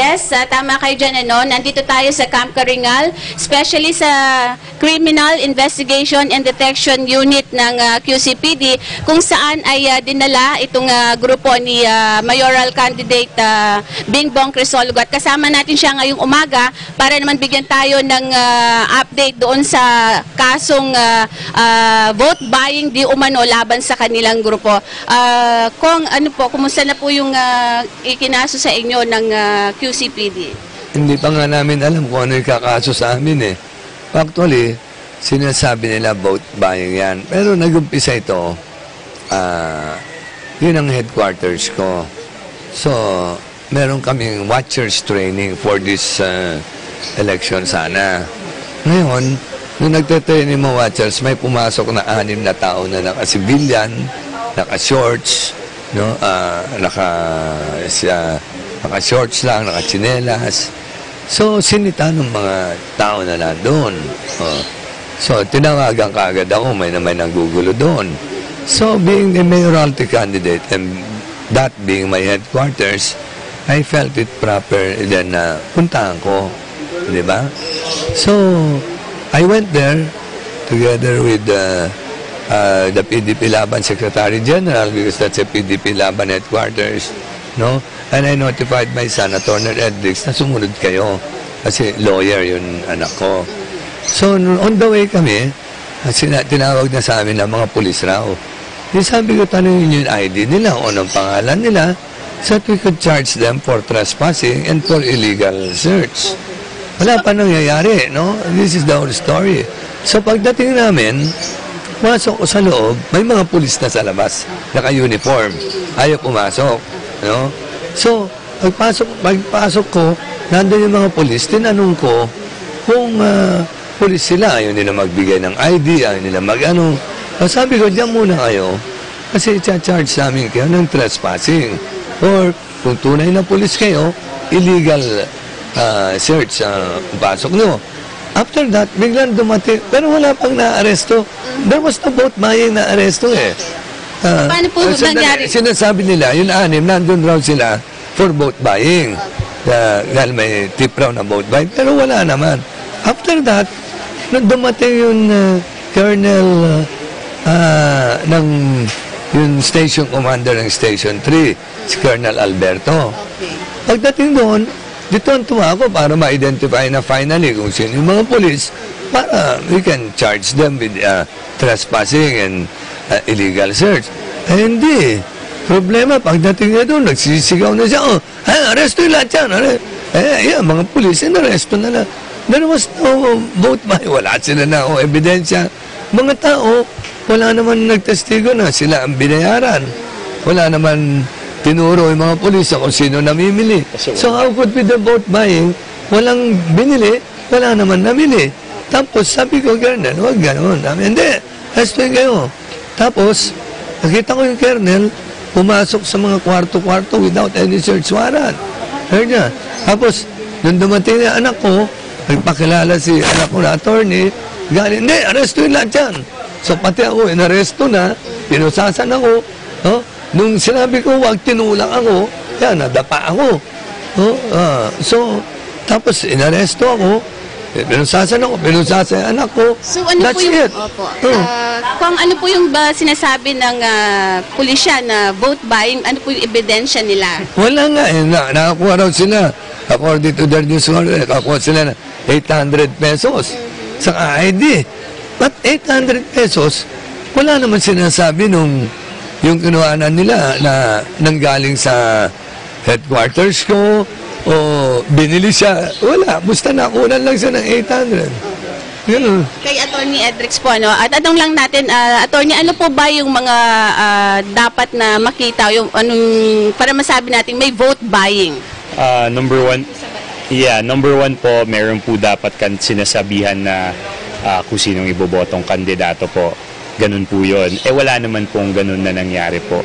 Yes, ah, tama kayo dyan. Ano? Nandito tayo sa Camp Karingal, especially sa Criminal Investigation and Detection Unit ng ah, QCPD, kung saan ay ah, dinala itong ah, grupo ni ah, mayoral candidate ah, Bingbong Crisolgo. At kasama natin siya ngayong umaga para naman bigyan tayo ng ah, update doon sa kasong ah, ah, vote buying di umano laban sa kanilang grupo. Ah, kung ano po, kumusta na po yung ah, ikinaso sa inyo ng QCPD? Hindi pa nga namin alam kung ano yung kakaso sa amin eh. Actually, sinasabi nila vote buying yan. Pero nag-umpisa ito, ah, yun ang headquarters ko. So, meron kaming watchers training for this ah, election sana. Ngayon, nung nagte-training mga watchers, may pumasok na anim na tao na naka-civilian, naka-shorts, no? Ah, naka, siya, naka-shorts lang, naka-chinelas. So, sinita ng mga tao na nandun. Oh. So, tinawagan kaagad ako, may naman nanggugulo doon. So, being a mayoralty candidate and that being my headquarters, I felt it proper then na puntahan ko. Di ba? So, I went there together with uh, uh, the PDP Laban Secretary General because that's a PDP Laban headquarters. No? And I notified my son, Attorney Edrix, na sumunod kayo. Kasi lawyer yun anak ko. So, on the way kami, sina, tinawag na sa amin ng mga pulis raw. Di sabi ko, tanongin yung ID nila, anong pangalan nila, so that we could charge them for trespassing and for illegal search. Wala pa nangyayari, no? This is the whole story. So, pagdating namin, Pumasok ko sa loob, may mga pulis na sa labas, naka-uniform. Ayaw pumasok. No? So, pagpasok, pagpasok ko, nandun yung mga pulis, tinanong ko kung ah, pulis sila, ayaw nila magbigay ng ID, ayaw nila mag-ano. So, sabi ko, diyan muna kayo, kasi i-charge namin kayo ng trespassing. Or, kung tunay na pulis kayo, illegal ah, search sa pasok nyo. After that, biglang dumating, pero wala pang na-aresto. There was no vote buying na aresto eh. Ah, Paano po ah, sandali, nangyari? Sinasabi nila, yung anim, nandun raw sila for vote buying. Uh, dahil may tip raw na vote buying. Pero wala naman. After that, nung dumating yung uh, Colonel uh, ah, ng yung station commander ng Station 3, si Colonel Alberto. Okay. Pagdating doon, dito ang tuwa ako para ma-identify na finally kung sino yung mga polis para we can charge them with uh, trespassing and uh, illegal search. Eh, hindi. Problema, pagdating niya doon, nagsisigaw na siya, oh, ha, arresto yung lahat yan. Are- Eh, yeah, mga pulis, inaresto na lang. There was no vote by. Wala sila na oh, ebidensya. Mga tao, wala naman nagtestigo na sila ang binayaran. Wala naman tinuro yung mga pulis kung sino namimili. So how could be the vote buying? Walang binili, wala naman namili. Tapos sabi ko, Colonel, huwag gano'n. Sabi, hindi, testing kayo. Tapos, nakita ko yung Colonel, pumasok sa mga kwarto-kwarto without any search warrant. Heard niya. Tapos, nung dumating na anak ko, nagpakilala si anak ko na attorney, galing, hindi, arresto lahat yan. So, pati ako, inaresto na, pinusasan ako, no? Nung sinabi ko, wag tinulak ako, yan, nadapa ako. No? Ah, so, tapos, inaresto ako, eh, pinusasan ako, pinusasan yung anak ko. So ano That's po yung it. Opo. Oh. Ah, kung ano po yung ba sinasabi ng ah, pulisya na vote buying, ano po yung ebidensya nila? Wala nga eh. Na, nakakuha raw sila. According to their news, nakakuha sila ng 800 pesos sa ID. But 800 pesos, wala naman sinasabi nung yung kinuhanan nila na nanggaling sa headquarters ko o binili siya. Wala. Basta nakunan lang siya ng 800. Ganun. Kay Attorney Edrix po, ano? At anong lang natin, ah, Attorney, ano po ba yung mga ah, dapat na makita, yung anong, para masabi natin may vote buying? Ah, number one, yeah, number one po, meron po dapat kan sinasabihan na ah, kung sinong ibobotong kandidato po. Ganun po yun. Eh wala naman pong ganun na nangyari po.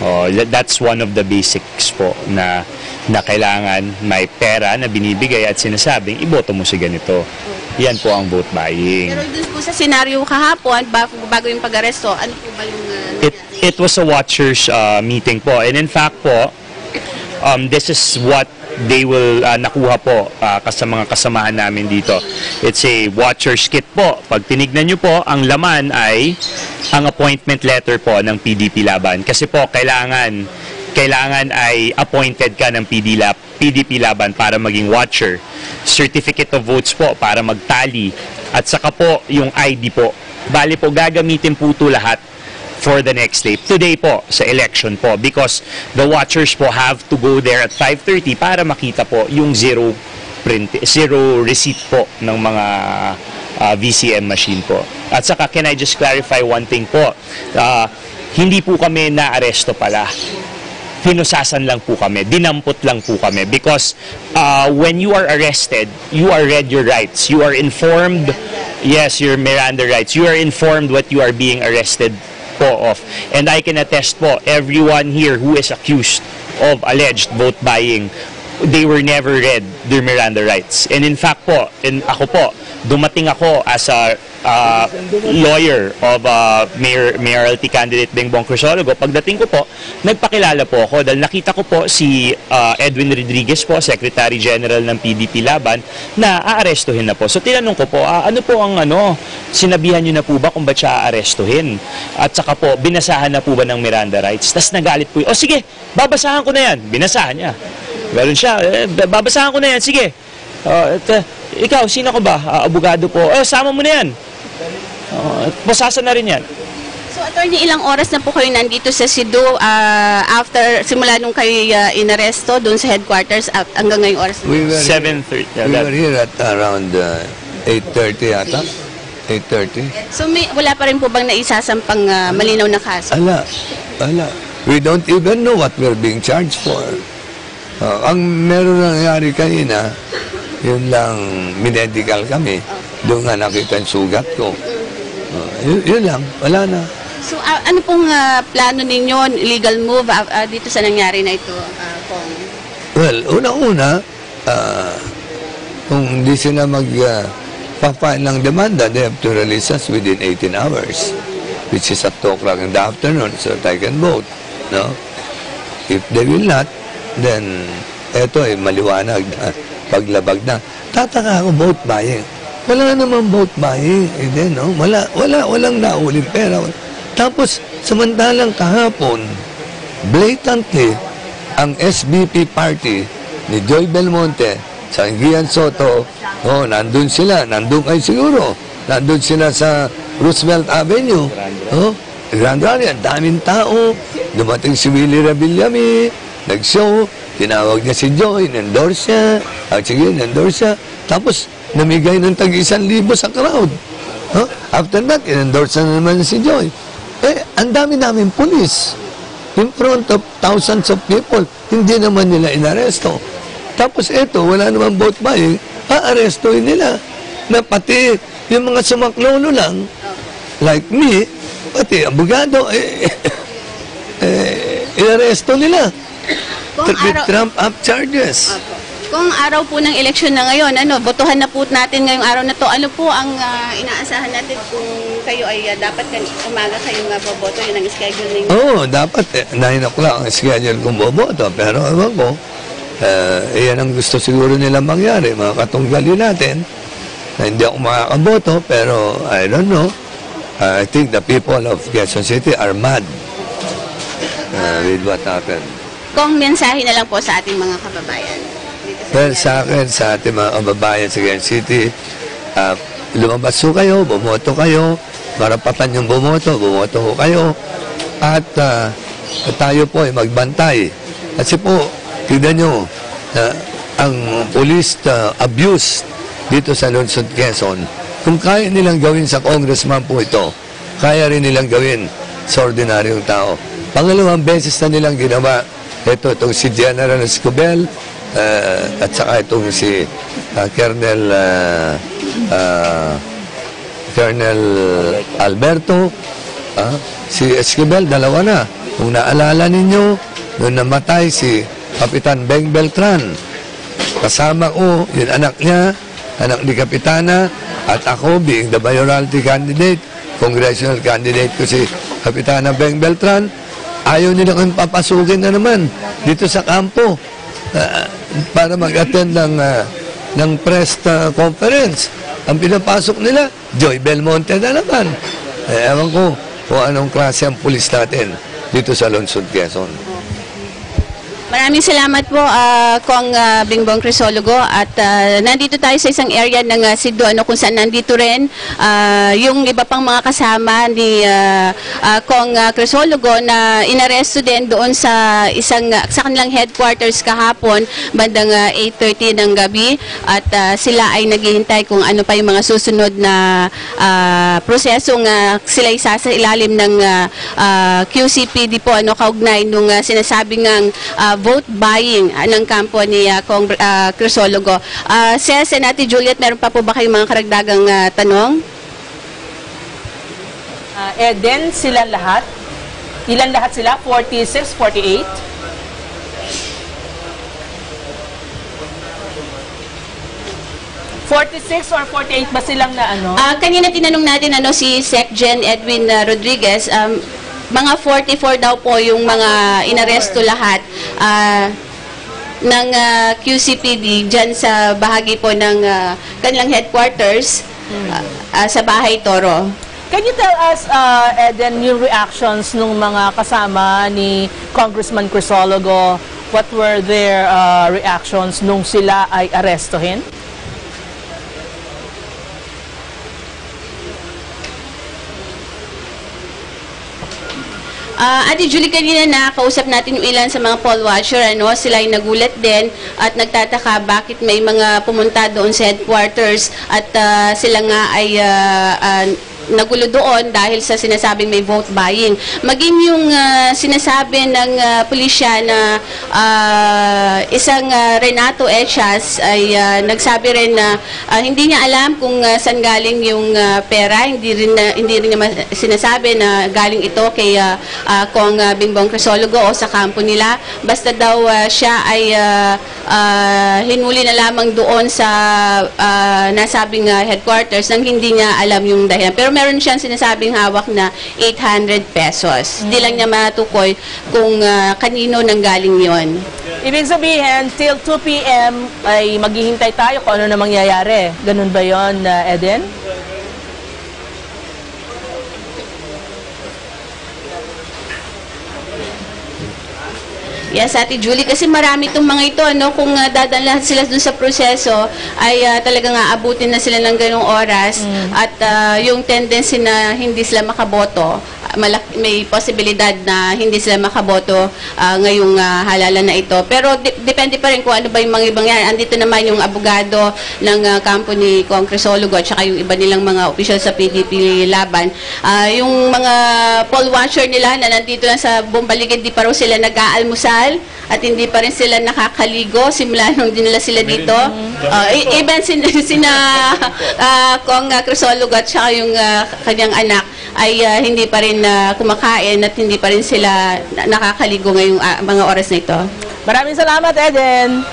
Oh, that- that's one of the basics po na na kailangan may pera na binibigay at sinasabing iboto mo si ganito. Yan po ang vote buying. Pero dun po sa senaryo kahapon, bago, bago yung pag-aresto, ano po ba yung ah, it it was a watchers uh, meeting po and in fact po um, this is what they will uh, nakuha po uh, sa mga kasamahan namin dito. It's a watcher's kit po. Pag tinignan nyo po, ang laman ay ang appointment letter po ng PDP Laban. Kasi po, kailangan kailangan ay appointed ka ng PD Lab, PDP Laban para maging watcher. Certificate of votes po para magtali. At saka po yung ID po. Bali po, gagamitin po ito lahat for the next day. Today po, sa election po. Because the watchers po have to go there at 5.30 para makita po yung zero print, zero receipt po ng mga uh, VCM machine po. At saka, can I just clarify one thing po? Uh, hindi po kami na-aresto pala hinusasan lang po kami, dinampot lang po kami because uh, when you are arrested, you are read your rights. You are informed, yes, your Miranda rights. You are informed what you are being arrested po of. And I can attest po, everyone here who is accused of alleged vote buying, they were never read their Miranda rights. And in fact po, in ako po, dumating ako as a uh, lawyer of uh, Mayor, Mayoralty candidate Bengbong Crisologo. Pagdating ko po, nagpakilala po ako dahil nakita ko po si uh, Edwin Rodriguez po, Secretary General ng PDP Laban, na aarestuhin na po. So tinanong ko po, ah, ano po ang ano, sinabihan niyo na po ba kung ba't siya aarestuhin? At saka po, binasahan na po ba ng Miranda rights? Tapos nagalit po, oh sige, babasahan ko na yan. Binasahan niya. Ganun siya, eh, babasahan ko na yan, sige. Oh, at, uh, ikaw, sino ko ba? Ah, abogado po. Eh, sama mo na yan. Oh, at na rin yan. So, attorney, ilang oras na po kayo nandito sa Cebu ah, after, simula nung kayo ah, inaresto doon sa headquarters at hanggang ngayong oras? We were, 7.30. Yeah, we that- were here at around uh, 8.30 yata. 8.30. So, may, wala pa rin po bang naisasampang ah, malinaw na kaso? Ala, ala. We don't even know what we're being charged for. Uh, ang meron nangyari kanina, yun lang, minedical kami. Doon nga nakita yung sugat ko. Uh, yun, yun lang, wala na. So, ah, ano pong ah, plano ninyo, legal move ah, ah, dito sa nangyari na ito, Kong? Well, unang-una, ah, kung hindi sila mag uh, ng demanda, they have to release us within 18 hours, which is at 2 o'clock in the afternoon, so that I can vote. No? If they will not, then eto eh, maliwanag na, paglabag na. Tataka ako vote buying. Wala naman vote buying. Hindi, no? Wala, wala, walang nauling pera. Tapos, samantalang kahapon, blatantly, ang SBP party ni Joy Belmonte sa Gian Soto, oh, nandun sila, nandun kayo siguro. Nandun sila sa Roosevelt Avenue. Oh, Grand Rally, ang daming tao. Dumating si Willie Rabillami, nag-show, tinawag niya si Joy, endorse siya. At sige, endorse siya. Tapos, namigay ng tag isang libo sa crowd. Huh? After that, in-endorse na naman si Joy. Eh, ang dami namin pulis in front of thousands of people, hindi naman nila inaresto. Tapos eto, wala naman vote buying, aarestoin nila. Na pati yung mga sumaklolo lang, like me, pati abogado, eh, eh, inaresto nila. Kung With araw, Trump up charges. kung araw po ng eleksyon na ngayon, ano, botohan na po natin ngayong araw na to. Ano po ang ah, inaasahan natin kung kayo ay ah, dapat kan umaga kayong uh, boboto, yun ang schedule ninyo? Oo, oh, dapat eh, 9 o'clock ang schedule kong boboto. Pero ewan ko, eh, iyan ang gusto siguro nila mangyari. Mga katunggali natin, na hindi ako makakaboto, pero I don't know. I think the people of Quezon City are mad uh, with what happened. Kung mensahe na lang po sa ating mga kababayan. Dito sa Well, sa akin, sa ating mga kababayan sa Quezon City, uh, lumabas ho kayo, bumoto kayo, marapatan yung bumoto, bumoto ho kayo, at ah, tayo po ay magbantay. Kasi po, tignan nyo, ah, ang police ah, abuse dito sa Lungsod Quezon, kung kaya nilang gawin sa congressman po ito, kaya rin nilang gawin sa ordinaryong tao. Pangalawang beses na nilang ginawa, ito, itong si General Escobel, ah, at saka itong si ah, Colonel ah, ah, Colonel Alberto, ah, si Esquivel, dalawa na. Kung naalala ninyo, nung namatay si Kapitan Beng Beltran, kasama ko, yung anak niya, anak ni Kapitana, at ako, being the mayoralty candidate, congressional candidate ko si Kapitana Beng Beltran, ayaw nila kong papasukin na naman dito sa kampo. Ah, para mag-attend ng, ah, ng press ah, conference. Ang pinapasok nila, Joy Belmonte na naman. Eh, ewan ko kung anong klase ang pulis natin dito sa Lonsod, Quezon. Maraming salamat po, uh, Kong ah, Bingbong Crisologo. At ah, nandito tayo sa isang area ng uh, Sido, ano, kung saan nandito rin ah, yung iba pang mga kasama ni ah, ah, Kong ah, Crisologo na inaresto din doon sa isang ah, sa kanilang headquarters kahapon bandang ah, 8.30 ng gabi at ah, sila ay naghihintay kung ano pa yung mga susunod na ah, prosesong uh, sila isa sa ilalim ng ah, ah, QCPD po ano kaugnay nung ah, sinasabing ng ah, vote buying ah, ng kampo ni uh, Kong ah, Crisologo. Uh, Ses and Ate Juliet, meron pa po ba kayong mga karagdagang ah, tanong? Ah, Eden, sila lahat. Ilan lahat sila? 46, 48? Forty-six or 48 ba silang na ano? Ah, kanina tinanong natin ano si Sec Gen Edwin ah, Rodriguez, um, mga 44 daw po yung mga inaresto lahat ah, ng ah, QCPD dyan sa bahagi po ng ah, kanilang headquarters ah, ah, sa Bahay Toro. Can you tell us, uh, Eden, yung reactions ng mga kasama ni Congressman Crisologo? What were their uh, reactions nung sila ay arestohin? Ah, Ate Julie, kanina nakausap natin yung ilan sa mga poll watcher, ano, sila ay nagulat din at nagtataka bakit may mga pumunta doon sa headquarters at ah, sila nga ay ah, ah, nagulo doon dahil sa sinasabing may vote buying. Maging yung ah, sinasabi ng ah, pulisya na ah, isang ah, Renato Echas ay ah, nagsabi rin na ah, hindi niya alam kung ah, saan galing yung ah, pera, hindi rin na, hindi rin niya sinasabi na galing ito kay ah, ah, Kong ah, Bingbong Crisologo o sa kampo nila. Basta daw ah, siya ay ah, ah, hinuli na lamang doon sa ah, nasabing ah, headquarters nang hindi niya alam yung dahilan. Pero meron siyang sinasabing hawak na 800 pesos. Hindi lang niya matukoy kung ah, kanino nang galing yon. Ibig sabihin, till 2 p.m. ay maghihintay tayo kung ano na mangyayari. Ganun ba yon, uh, Eden? Yes, Ate Julie, kasi marami itong mga ito, no? kung uh, dadala sila dun sa proseso, ay ah, talagang aabutin na sila ng ganong oras at ah, yung tendency na hindi sila makaboto, ah, malak- may posibilidad na hindi sila makaboto ah, ngayong ah, halalan na ito. Pero di- depende pa rin kung ano ba yung mga ibang yan. Andito naman yung abogado ng ah, kampo ni Kong Crisologo at saka yung iba nilang mga opisyal sa PDP laban. Ah, yung mga poll watcher nila na nandito lang sa Bombaligid, di pa raw sila nag-aalmusal at hindi pa rin sila nakakaligo simula nung dinala sila dito. E- even sin, sina ah, Kong uh, Crisologo at saka yung ah, kanyang anak ay ah, hindi pa rin ah, kumakain at hindi pa rin sila na- nakakaligo ngayong ah, mga oras na ito. Maraming salamat, Eden.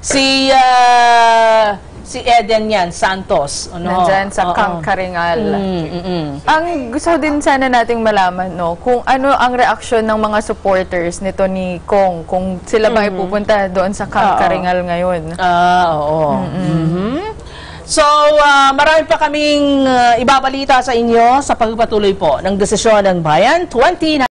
Si ah, si Eden yan, Santos. Ano? Nandyan sa Oo. Camp Karingal. Mm, mm, mm. Ang gusto din sana nating malaman, no, kung ano ang reaksyon ng mga supporters nito ni Kong, kung sila ba ay pupunta doon sa Camp Oo. Karingal ngayon. Ah, oo. Mhm. So, ah, marami pa kaming ah, ibabalita sa inyo sa pagpatuloy po ng desisyon ng bayan 20